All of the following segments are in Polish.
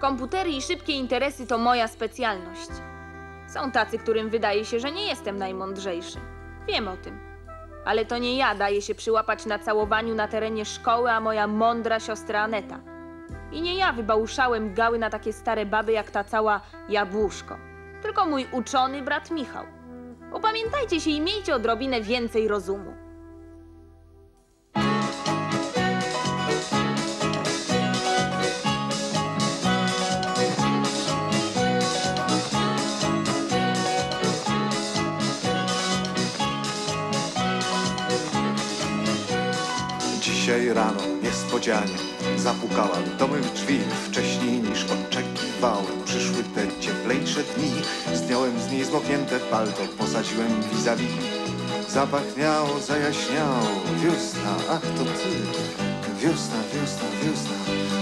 Komputery i szybkie interesy to moja specjalność. Są tacy, którym wydaje się, że nie jestem najmądrzejszy. Wiem o tym. Ale to nie ja daję się przyłapać na całowaniu na terenie szkoły, a moja mądra siostra Aneta. I nie ja wybałuszałem gały na takie stare baby jak ta cała jabłuszko. Tylko mój uczony brat Michał. Upamiętajcie się i miejcie odrobinę więcej rozumu. Niespodzianie. Zapukałam do mych drzwi wcześniej niż oczekiwałem. Przyszły te cieplejsze dni, zdjąłem z niej zmoknięte palto, posadziłem vis-a-vis. Zapachniało, zajaśniało, wiosna, ach to ty, wiosna, wiosna, wiosna,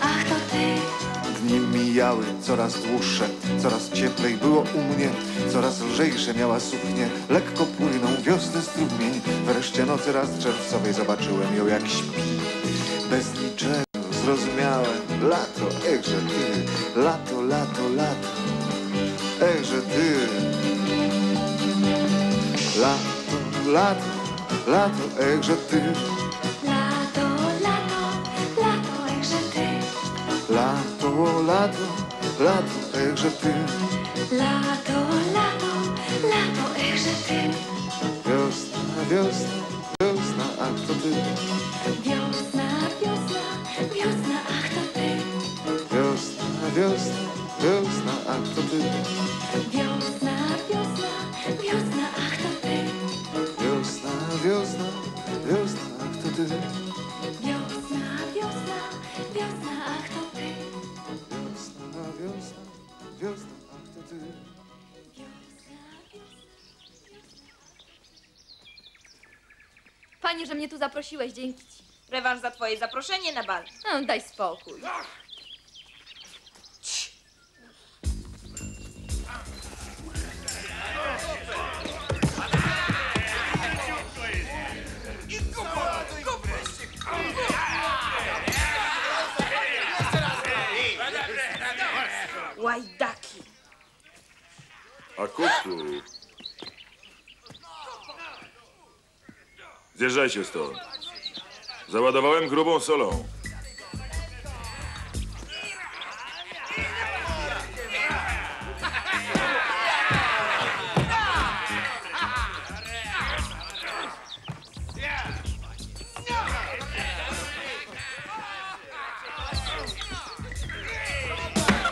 ach to ty. Dni mijały coraz dłuższe, coraz cieplej było u mnie, coraz lżejsze miała suknię, lekko płynął wiosny strumień. Wreszcie nocy raz czerwcowej zobaczyłem ją jak śpi. Bez niczego zrozumiałem, lato, echże ty, lato, lato, lato, echże ty. Lato, lato, lato, echże ty, lato, lato, lato, echże ty. Lato, lato, lato, echże ty. Wiosna, wiosna, wiosna, ach to ty. Wiosna, wiosna, wiosna, ach to ty. Wiosna, wiosna, wiosna, ach to ty. Wiosna, wiosna, wiosna, ach to ty. Wiosna, wiosna, wiosna, ach to ty. To ty. Fajnie, że mnie tu zaprosiłeś, dzięki ci. Rewanż za twoje zaproszenie na bal. No, daj spokój. Łajdaki. A kupcu. Zjeżdżajcie stąd. Załadowałem grubą solą.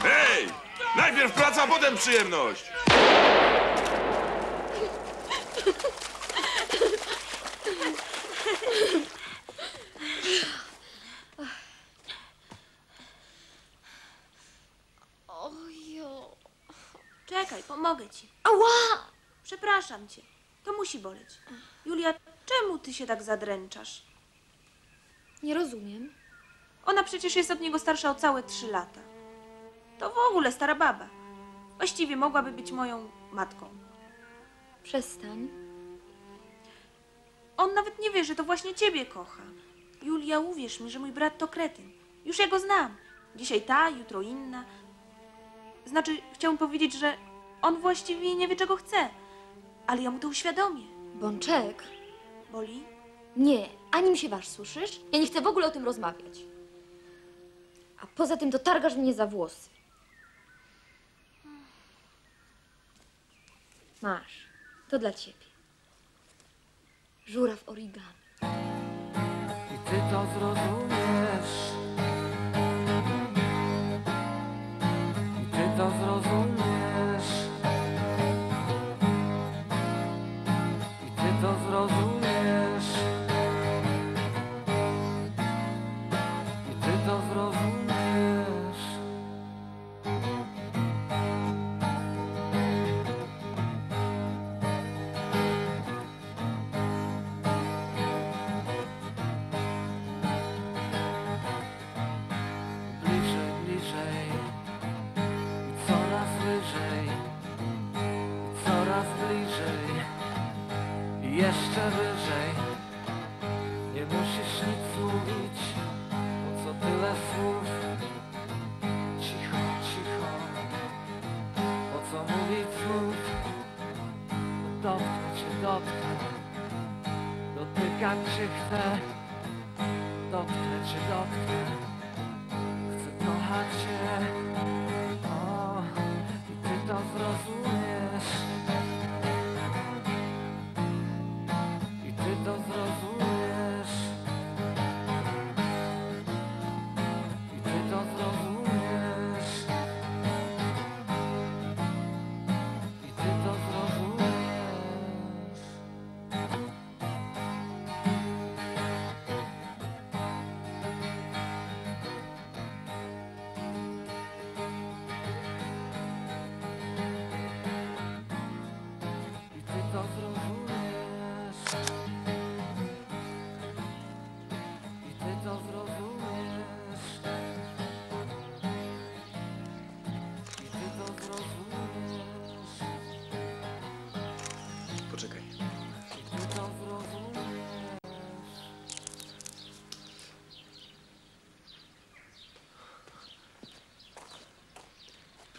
Hej! Najpierw praca, potem przyjemność! Przepraszam cię. To musi boleć. Julia, czemu ty się tak zadręczasz? Nie rozumiem. Ona przecież jest od niego starsza o całe trzy lata. To w ogóle stara baba. Właściwie mogłaby być moją matką. Przestań. On nawet nie wie, że to właśnie ciebie kocha. Julia, uwierz mi, że mój brat to kretyn. Już ja go znam. Dzisiaj ta, jutro inna. Znaczy, chciałam powiedzieć, że on właściwie nie wie, czego chce. Ale ja mu to uświadomię. Bączek. Boli? Nie, ani mi się waż, słyszysz? Ja nie chcę w ogóle o tym rozmawiać. A poza tym to targasz mnie za włosy. Masz. To dla ciebie. Żuraw origami. I ty to zrozumiesz. Wyżej. Nie musisz nic mówić Po co tyle słów? Cicho, cicho. Po co mówić znów Dotknę cię, dotknę. Dotykać cię chcę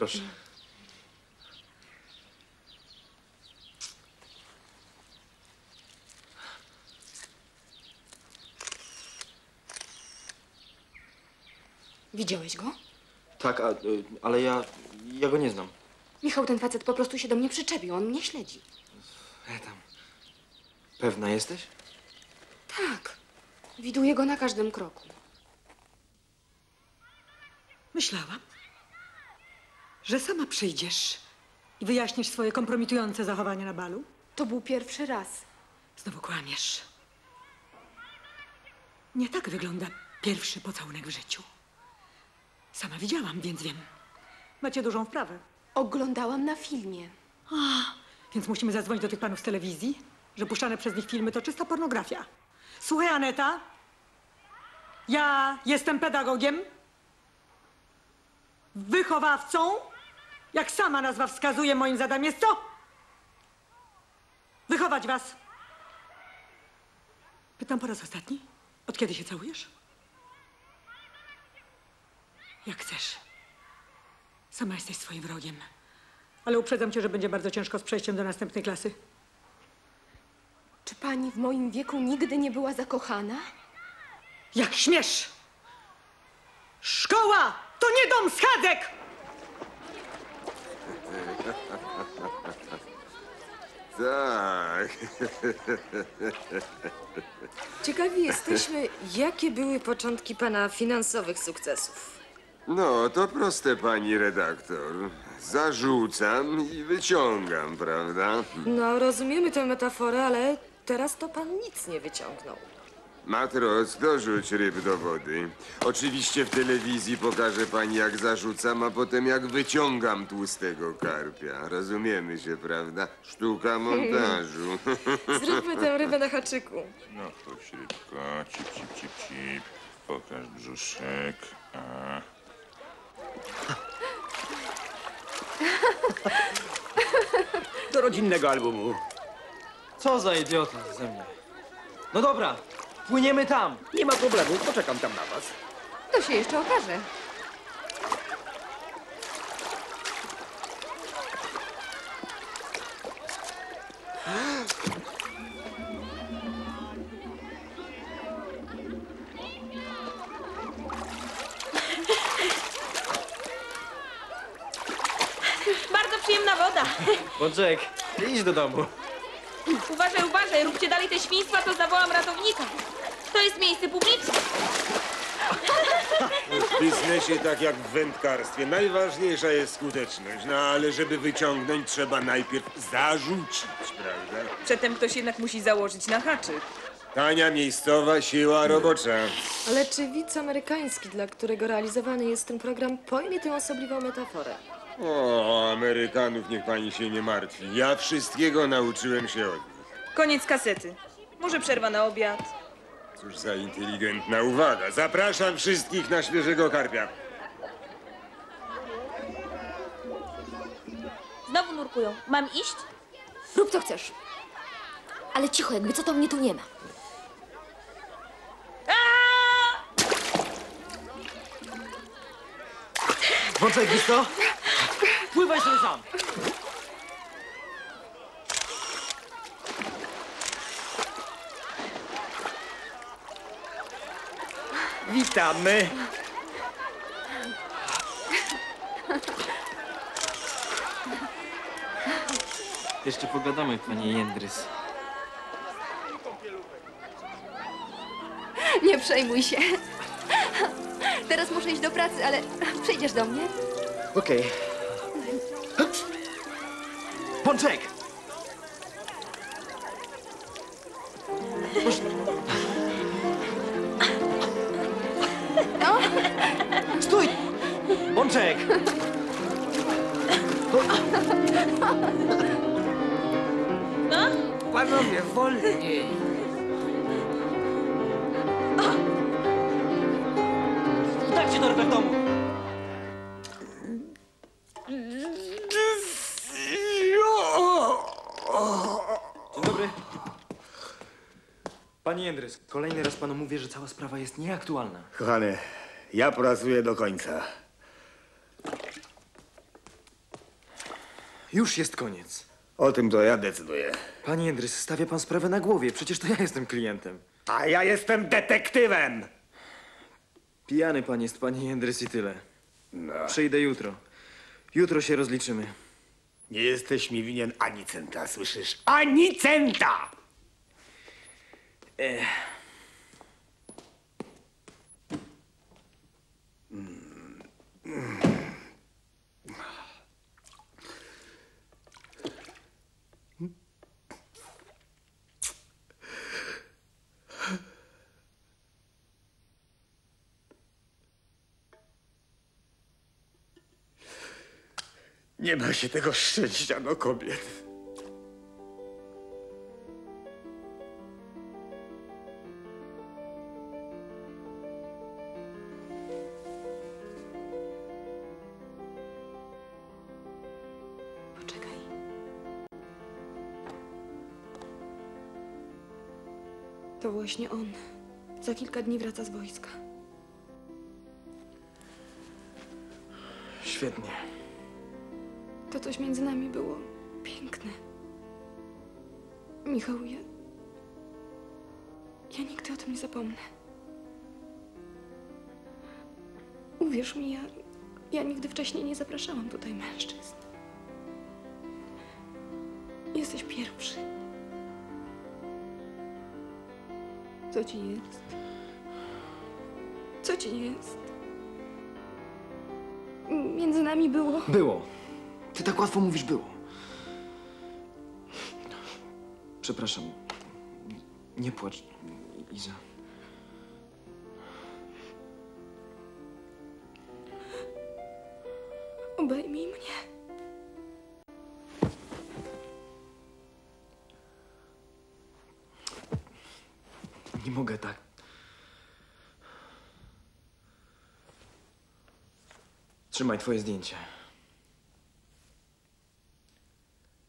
Proszę. Widziałeś go? Tak, a, y, ale ja, ja go nie znam. Michał, ten facet po prostu się do mnie przyczepił. On mnie śledzi. E, tam. Pewna jesteś? Tak. Widuję go na każdym kroku. Myślałam, że sama przyjdziesz i wyjaśnisz swoje kompromitujące zachowanie na balu. To był pierwszy raz. Znowu kłamiesz. Nie tak wygląda pierwszy pocałunek w życiu. Sama widziałam, więc wiem. Macie dużą wprawę. Oglądałam na filmie. Więc musimy zadzwonić do tych panów z telewizji, że puszczane przez nich filmy to czysta pornografia. Słuchaj, Aneta. Ja jestem pedagogiem, wychowawcą. Jak sama nazwa wskazuje, moim zadaniem jest co? Wychować was. Pytam po raz ostatni. Od kiedy się całujesz? Jak chcesz. Sama jesteś swoim wrogiem. Ale uprzedzam cię, że będzie bardzo ciężko z przejściem do następnej klasy. Czy pani w moim wieku nigdy nie była zakochana? Jak śmiesz! Szkoła to nie dom schadzek! Tak. Ciekawi jesteśmy, jakie były początki pana finansowych sukcesów. No, to proste, pani redaktor. Zarzucam i wyciągam, prawda? No, rozumiemy tę metaforę, ale teraz to pan nic nie wyciągnął. Matros, dorzuć ryb do wody. Oczywiście w telewizji pokażę pani, jak zarzucam, a potem jak wyciągam tłustego karpia. Rozumiemy się, prawda? Sztuka montażu. Zróbmy tę rybę na haczyku. No chodź rybko, cip, cip, cip, cip. Pokaż brzuszek. A. Do rodzinnego albumu. Co za idiota ze mnie. No dobra, płyniemy tam. Nie ma problemu, poczekam tam na was. To się jeszcze okaże. Bardzo przyjemna woda. Boczek, idź do domu. Uważaj, uważaj, róbcie dalej te świństwa, to zawołam ratownika. To jest miejsce publiczne. W biznesie tak jak w wędkarstwie najważniejsza jest skuteczność, no ale żeby wyciągnąć trzeba najpierw zarzucić, prawda? Przedtem ktoś jednak musi założyć na haczyk. Tania miejscowa siła robocza. Ale czy widz amerykański, dla którego realizowany jest ten program, pojmie tę osobliwą metaforę? O, Amerykanów niech pani się nie martwi. Ja wszystkiego nauczyłem się od nich. Koniec kasety. Może przerwa na obiad. Cóż za inteligentna uwaga. Zapraszam wszystkich na świeżego karpia. Znowu nurkują. Mam iść? Rób co chcesz. Ale cicho, jakby co to mnie tu nie ma. Wączek, wiesz co? Pływaj sobie sam. Witamy. Jeszcze pogadamy, panie Jędrys. Nie przejmuj się. Teraz muszę iść do pracy, ale przyjdziesz do mnie? Okej. Pączek! Stój! Pączek! Panowie, wolniej. Tak się dorwę w domu. Dzień dobry. Panie Jędrys, kolejny raz panu mówię, że cała sprawa jest nieaktualna. Kochany, ja pracuję do końca. Już jest koniec. O tym to ja decyduję. Panie Jędrys, stawia pan sprawę na głowie. Przecież to ja jestem klientem. A ja jestem detektywem! Pijany pan jest, panie Jędrys i tyle. No. Przyjdę jutro. Jutro się rozliczymy. Nie jesteś mi winien ani centa, słyszysz? Ani centa! Ech. Nie ma się tego szczęścia do kobiet. Poczekaj. To właśnie on. Za kilka dni wraca z wojska. Świetnie. To coś między nami było piękne. Michał, ja... Ja nigdy o tym nie zapomnę. Uwierz mi, ja... Ja nigdy wcześniej nie zapraszałam tutaj mężczyzn. Jesteś pierwszy. Co ci jest? Co ci jest? Między nami było... Było. Ty tak łatwo mówisz było. Przepraszam. Nie płacz, Iza. Obejmij mnie. Nie mogę tak. Trzymaj twoje zdjęcie.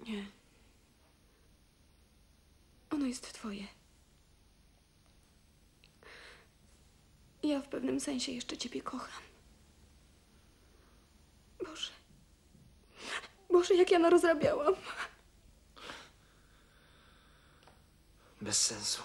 Nie. Ono jest twoje. Ja sensie jeszcze ciebie kocham. Boże. Boże, jak ja narozrabiałam. Bez sensu.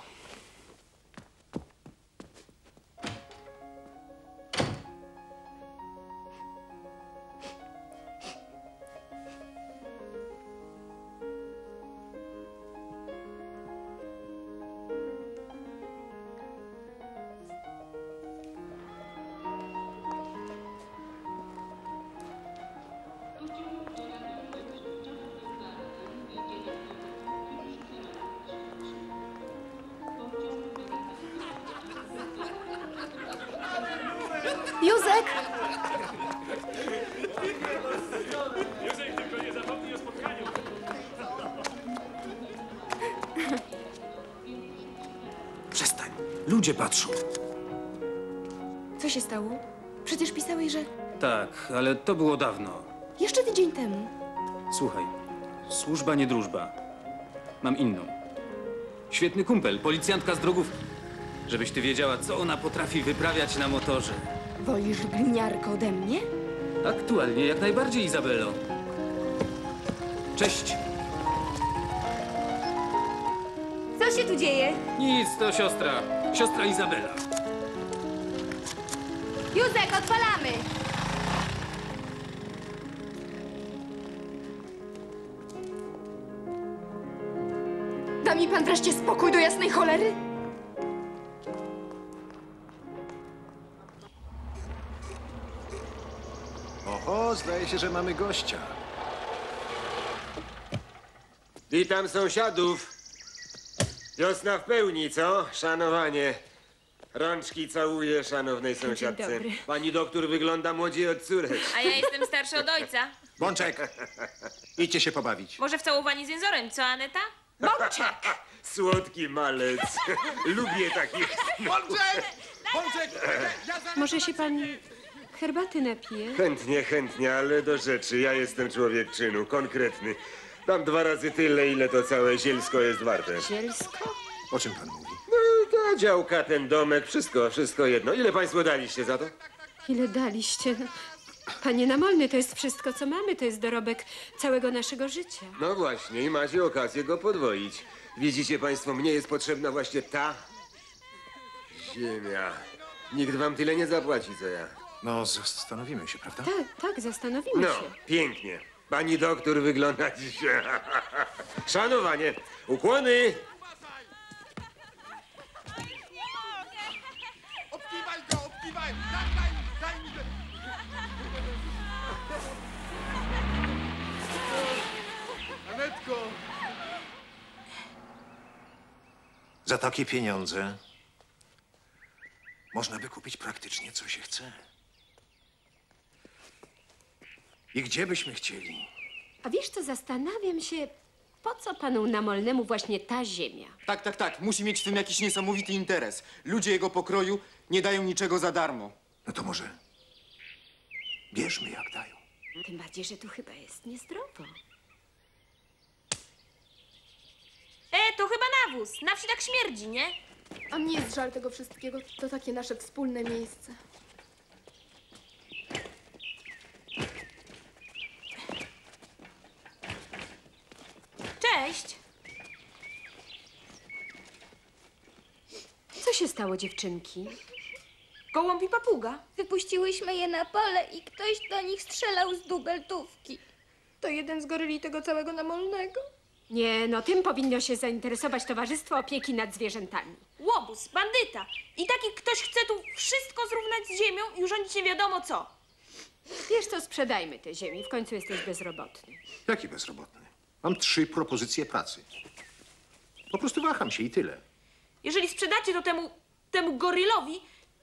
Ludzie patrzą. Co się stało? Przecież pisałeś, że... Tak, ale to było dawno. Jeszcze tydzień temu. Słuchaj, służba nie drużba. Mam inną. Świetny kumpel, policjantka z drogówki. Żebyś ty wiedziała, co ona potrafi wyprawiać na motorze. Wolisz gliniarkę ode mnie? Aktualnie jak najbardziej, Izabelo. Cześć. Co się tu dzieje? Nic, to siostra. Siostra Izabela. Józek, odpalamy! Da mi pan wreszcie spokój do jasnej cholery? Oho, zdaje się, że mamy gościa. Witam sąsiadów. Wiosna w pełni, co? Szanowanie. Rączki całuję szanownej sąsiadce. dobry. Pani doktor wygląda młodziej od córek. A ja jestem starszy od ojca. Bączek, idźcie się pobawić. Może w całowaniu z jęzorem, co Aneta? Bączek! Słodki malec. Lubię takich. Bączek! Bączek! Może się pan herbaty napije? Chętnie, chętnie, ale do rzeczy. Ja jestem człowiek czynu, konkretny. Dam dwa razy tyle, ile to całe zielsko jest warte. Zielsko? O czym pan mówi? No, ta działka, ten domek, wszystko, wszystko jedno. Ile państwo daliście za to? Ile daliście? Panie Namolny, to jest wszystko, co mamy. To jest dorobek całego naszego życia. No właśnie, i macie okazję go podwoić. Widzicie państwo, mnie jest potrzebna właśnie ta ziemia. Nikt wam tyle nie zapłaci, co ja. No, zastanowimy się, prawda? Tak, tak, zastanowimy No, się. pięknie. Pani doktor wygląda dzisiaj. Szanowanie, ukłony. Obkiwaj go, obkiwaj! Daj, daj, daj mi Anetko! Za takie pieniądze można by kupić praktycznie co się chce. I gdzie byśmy chcieli? A wiesz co, zastanawiam się, po co panu Namolnemu właśnie ta ziemia? Tak, tak, tak. Musi mieć w tym jakiś niesamowity interes. Ludzie jego pokroju nie dają niczego za darmo. No to może bierzmy jak dają. Tym bardziej, że tu chyba jest niezdrowo. E, to chyba nawóz. Na wsi tak śmierdzi, nie? A mnie jest żal tego wszystkiego. To takie nasze wspólne miejsce. Cześć. Co się stało, dziewczynki? Gołąb i papuga. Wypuściłyśmy je na pole i ktoś do nich strzelał z dubeltówki. To jeden z goryli tego całego namolnego. Nie, no tym powinno się zainteresować Towarzystwo Opieki nad Zwierzętami. Łobuz, bandyta. I taki ktoś chce tu wszystko zrównać z ziemią i urządzić nie wiadomo co. Wiesz co, sprzedajmy tę ziemię, w końcu jesteś bezrobotny. Jaki bezrobotny? Mam trzy propozycje pracy. Po prostu waham się i tyle. Jeżeli sprzedacie to temu, temu gorylowi,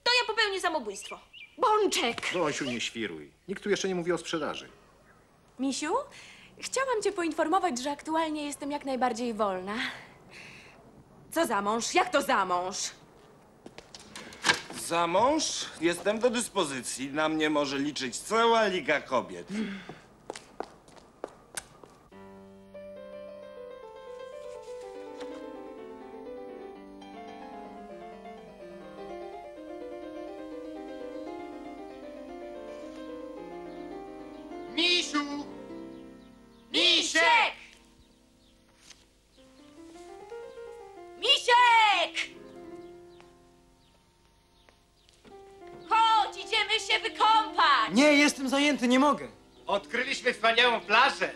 to ja popełnię samobójstwo. Bączek! Gosiu, nie świruj. Nikt tu jeszcze nie mówi o sprzedaży. Misiu, chciałam cię poinformować, że aktualnie jestem jak najbardziej wolna. Co za mąż? Jak to za mąż? Za mąż jestem do dyspozycji. Na mnie może liczyć cała Liga Kobiet. Się wykąpać! Nie, jestem zajęty, nie mogę. Odkryliśmy wspaniałą plażę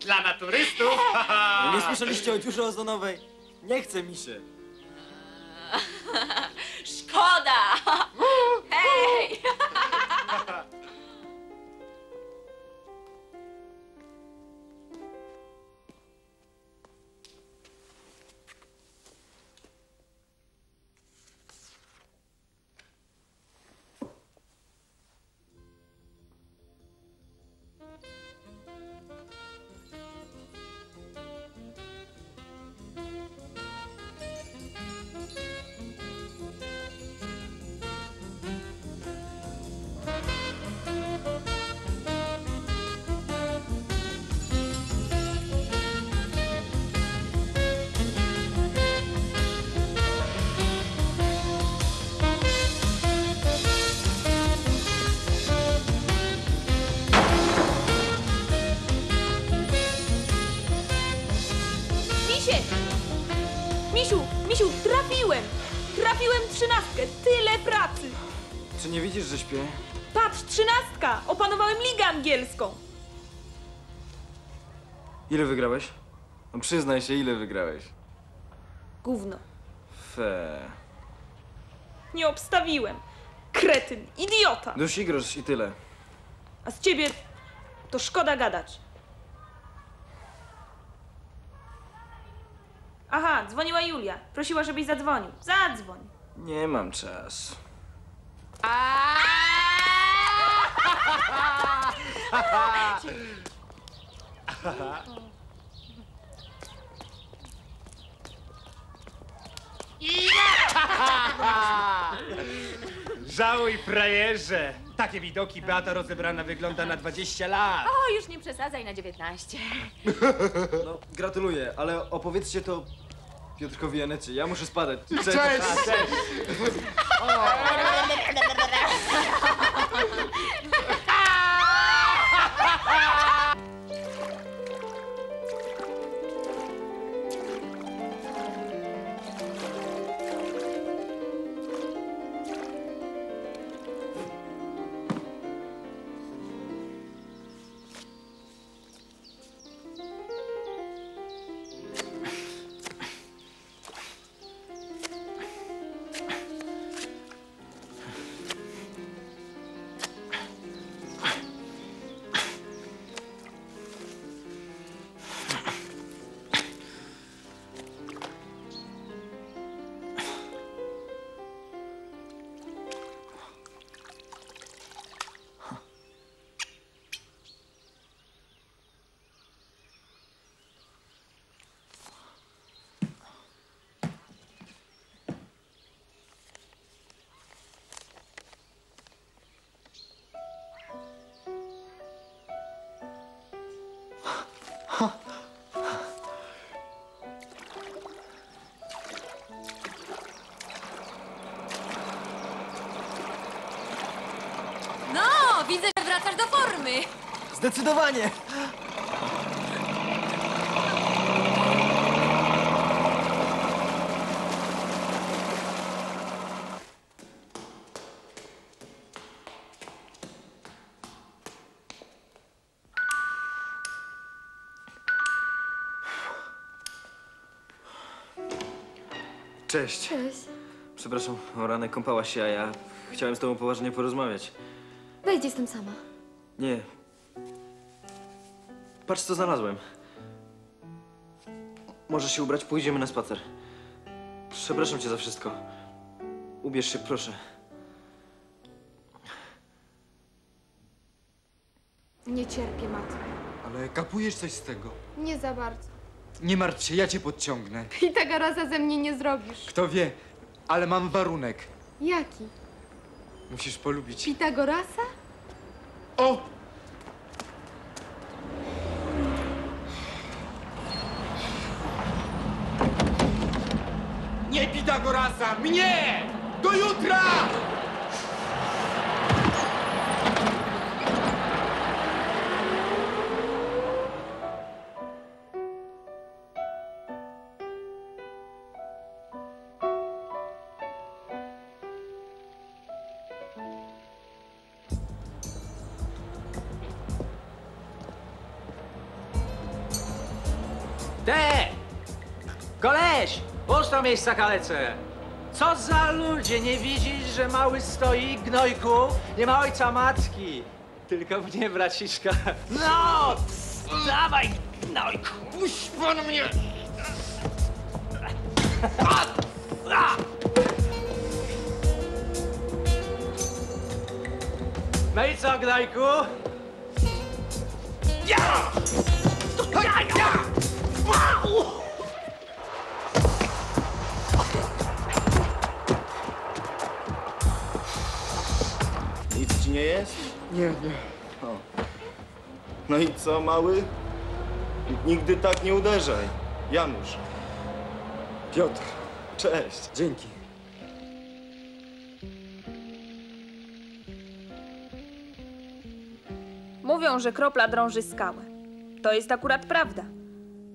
dla naturystów. No nie słyszeliście o dziurze ozonowej? Nie chce mi się. Szkoda! Trafiłem trzynastkę! Tyle pracy! Czy nie widzisz, że śpię? Patrz, trzynastka! Opanowałem ligę angielską! Ile wygrałeś? No przyznaj się, ile wygrałeś? Gówno. Fe. Nie obstawiłem. Kretyn, idiota! Dusz igrasz i tyle. A z ciebie to szkoda gadać. Aha, dzwoniła Julia. Prosiła, żebyś zadzwonił. Zadzwoń. Nie mam czasu. Żałuj, frajerze! Takie widoki Beata rozebrana wygląda na 20 lat. O, już nie przesadzaj na 19. No, gratuluję, ale opowiedzcie to Piotrkowi Anecie. Ja muszę spadać. Cześć! Cześć! No, wracasz do formy. Zdecydowanie! Cześć. Cześć. Przepraszam, o rany kąpałaś się, a ja chciałem z tobą poważnie porozmawiać. Wejdź, jestem sama. Nie. Patrz, co znalazłem. Możesz się ubrać, pójdziemy na spacer. Przepraszam cię za wszystko. Ubierz się, proszę. Nie cierpię, Mat. Ale kapujesz coś z tego? Nie za bardzo. Nie martw się, ja cię podciągnę. Pitagorasa ze mnie nie zrobisz. Kto wie, ale mam warunek. Jaki? Musisz polubić. Pitagorasa? O! Nie Pitagorasa, mnie! Do jutra! Te! Koleś! To miejsca kalece! Co za ludzie! Nie widzisz, że mały stoi, gnojku? Nie ma ojca matki! Tylko mnie, braciszka. No! Dawaj, gnojku! Puść pan mnie! A! A! No i co, gnojku? Ja! Ja! Ja! Nic ci nie jest? Nie, nie. O. No i co, mały? Nigdy tak nie uderzaj. Janusz. Piotr. Cześć. Dzięki. Mówią, że kropla drąży skałę. To jest akurat prawda.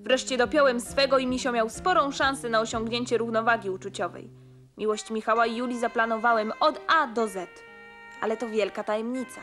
Wreszcie dopiąłem swego i misio miał sporą szansę na osiągnięcie równowagi uczuciowej. Miłość Michała i Julii zaplanowałem od A do Z. Ale to wielka tajemnica.